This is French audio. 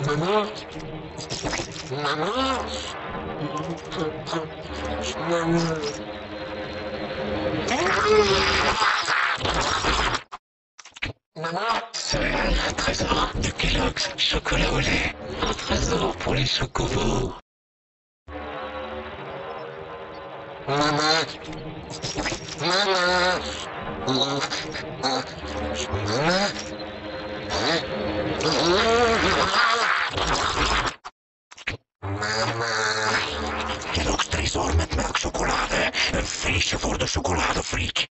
Maman. Maman. Maman. Maman. C'est un trésor de Kellogg's chocolat au lait. Un trésor pour les chocobos. Maman. Maman. Maman is Ormet melk chocolade. Een feestje voor de chocoladefreak.